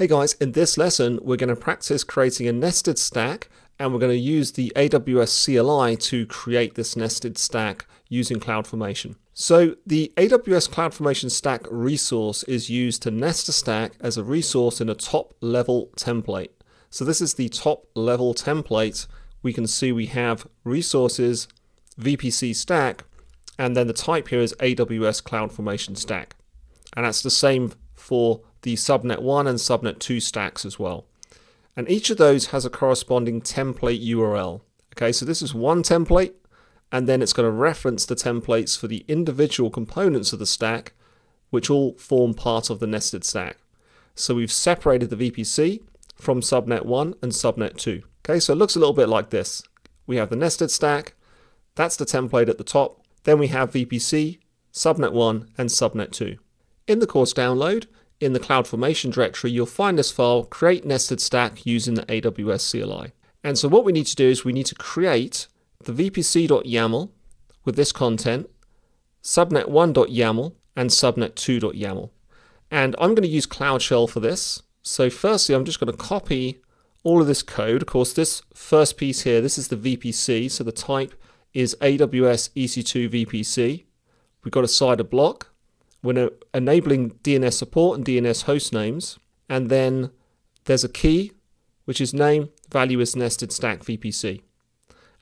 Hey guys, in this lesson, we're going to practice creating a nested stack and we're going to use the AWS CLI to create this nested stack using CloudFormation. So the AWS CloudFormation stack resource is used to nest a stack as a resource in a top level template. So this is the top level template. We can see we have resources, VPC stack, and then the type here is AWS CloudFormation stack. And that's the same for the subnet 1 and subnet 2 stacks as well. And each of those has a corresponding template URL. Okay, so this is one template, and then it's going to reference the templates for the individual components of the stack, which all form part of the nested stack. So we've separated the VPC from subnet 1 and subnet 2. Okay, so it looks a little bit like this. We have the nested stack, that's the template at the top, then we have VPC, subnet 1 and subnet 2. In the course download, in the CloudFormation directory, you'll find this file, create nested stack using the AWS CLI. And so what we need to do is we need to create the vpc.yaml with this content, subnet1.yaml, and subnet2.yaml. And I'm going to use Cloud Shell for this. So firstly, I'm just going to copy all of this code. Of course, this first piece here, this is the VPC. So the type is AWS EC2 VPC. We've got a CIDR block we're enabling DNS support and DNS host names. And then there's a key, which is name, value is nested stack VPC.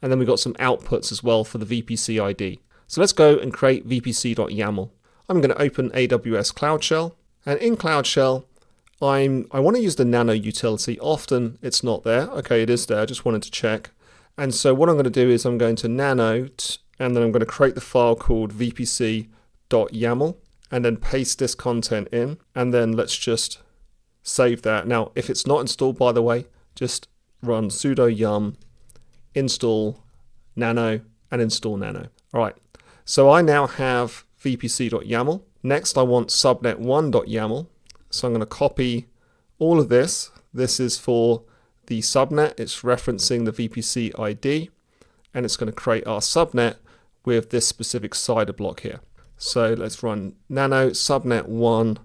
And then we've got some outputs as well for the VPC ID. So let's go and create vpc.yaml. I'm going to open AWS Cloud Shell. And in Cloud Shell, I'm, I want to use the nano utility. Often it's not there. Okay, it is there. I just wanted to check. And so what I'm going to do is I'm going to nano, and then I'm going to create the file called vpc.yaml and then paste this content in and then let's just save that. Now if it's not installed by the way just run sudo yum install nano and install nano. Alright so I now have vpc.yaml. Next I want subnet1.yaml so I'm going to copy all of this. This is for the subnet. It's referencing the VPC ID and it's going to create our subnet with this specific CIDR block here. So let's run nano subnet1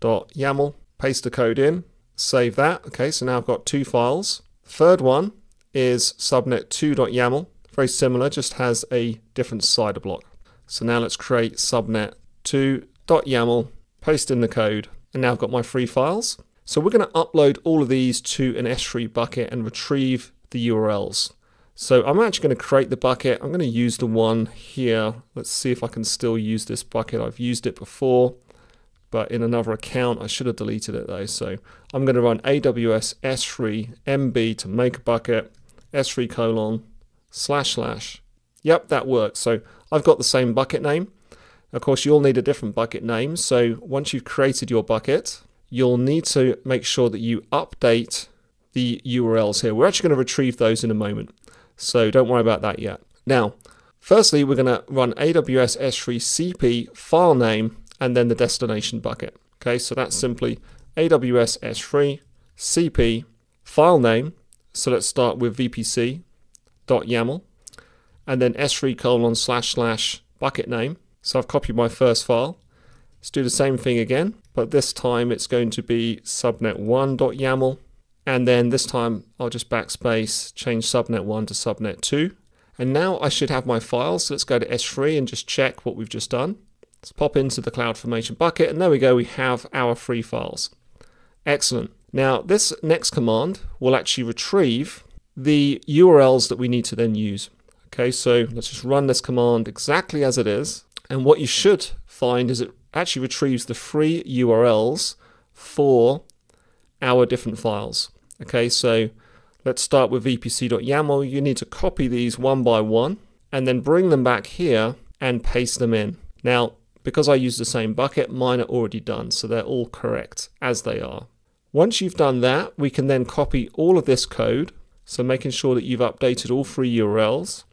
dot YAML, paste the code in, save that. Okay, so now I've got two files. Third one is subnet2.yaml, very similar, just has a different CIDR block. So now let's create subnet2.yaml, paste in the code, and now I've got my three files. So we're going to upload all of these to an S3 bucket and retrieve the URLs. So I'm actually going to create the bucket. I'm going to use the one here. Let's see if I can still use this bucket. I've used it before, but in another account. I should have deleted it though. So I'm going to run AWS S3 MB to make a bucket, S3 colon slash slash. Yep, that works. So I've got the same bucket name. Of course, you'll need a different bucket name. So once you've created your bucket, you'll need to make sure that you update the URLs here. We're actually going to retrieve those in a moment. So don't worry about that yet. Now, firstly, we're going to run AWS S3 CP file name and then the destination bucket. Okay, so that's simply AWS S3 CP file name. So let's start with vpc.yaml and then s3 colon slash slash bucket name. So I've copied my first file. Let's do the same thing again, but this time it's going to be subnet1.yaml and then this time I'll just backspace, change subnet 1 to subnet 2. And now I should have my files. So let's go to S3 and just check what we've just done. Let's pop into the CloudFormation bucket and there we go, we have our free files. Excellent. Now this next command will actually retrieve the URLs that we need to then use. Okay, so let's just run this command exactly as it is. And what you should find is it actually retrieves the free URLs for our different files. Okay, so let's start with vpc.yaml. You need to copy these one by one and then bring them back here and paste them in. Now, because I use the same bucket, mine are already done, so they're all correct as they are. Once you've done that, we can then copy all of this code, so making sure that you've updated all three URLs,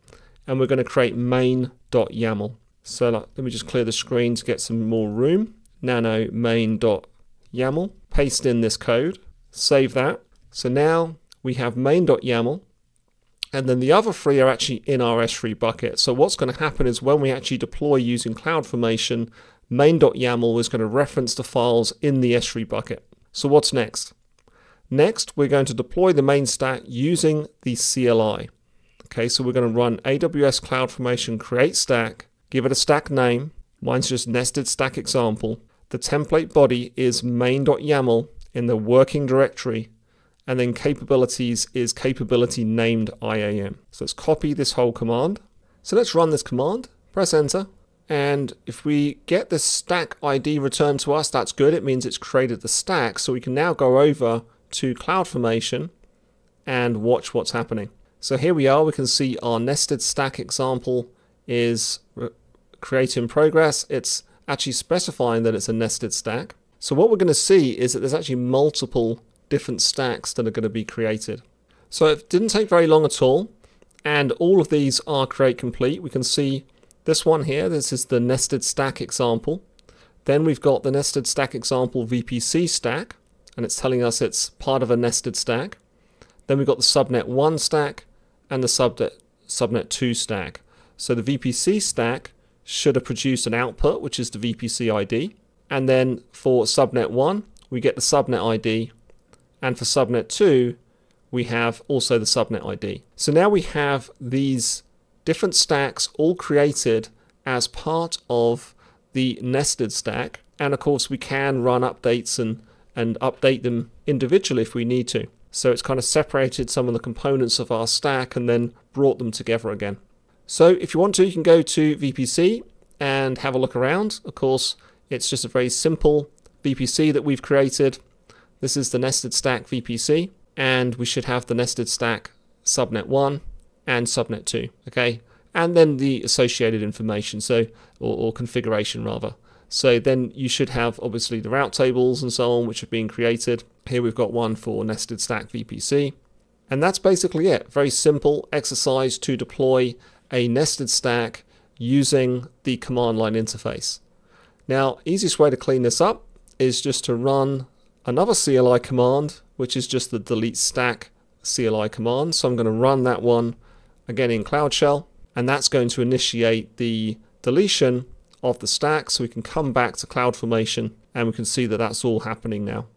and we're going to create main.yaml. So let me just clear the screen to get some more room. Nano main.yaml paste in this code, save that. So now we have main.yaml, and then the other three are actually in our S3 bucket. So what's going to happen is when we actually deploy using CloudFormation, main.yaml is going to reference the files in the S3 bucket. So what's next? Next, we're going to deploy the main stack using the CLI. Okay, so we're going to run AWS CloudFormation create stack, give it a stack name. Mine's just nested stack example. The template body is main.yaml in the working directory, and then capabilities is capability named IAM. So let's copy this whole command. So let's run this command, press enter, and if we get the stack ID returned to us, that's good. It means it's created the stack. So we can now go over to CloudFormation and watch what's happening. So here we are, we can see our nested stack example is creating progress. It's actually specifying that it's a nested stack. So what we're going to see is that there's actually multiple different stacks that are going to be created. So it didn't take very long at all, and all of these are create complete. We can see this one here, this is the nested stack example. Then we've got the nested stack example VPC stack, and it's telling us it's part of a nested stack. Then we've got the subnet 1 stack and the subnet, subnet 2 stack. So the VPC stack should have produced an output, which is the VPC ID. And then for subnet 1, we get the subnet ID. And for subnet 2, we have also the subnet ID. So now we have these different stacks all created as part of the nested stack. And of course, we can run updates and, and update them individually if we need to. So it's kind of separated some of the components of our stack and then brought them together again. So if you want to, you can go to VPC and have a look around. Of course, it's just a very simple VPC that we've created. This is the nested stack VPC, and we should have the nested stack subnet 1 and subnet 2, okay? And then the associated information, so or, or configuration rather. So then you should have obviously the route tables and so on, which have been created. Here we've got one for nested stack VPC. And that's basically it. Very simple exercise to deploy a nested stack using the command line interface. Now, easiest way to clean this up is just to run another CLI command, which is just the delete stack CLI command. So I'm going to run that one again in Cloud Shell, and that's going to initiate the deletion of the stack so we can come back to CloudFormation and we can see that that's all happening now.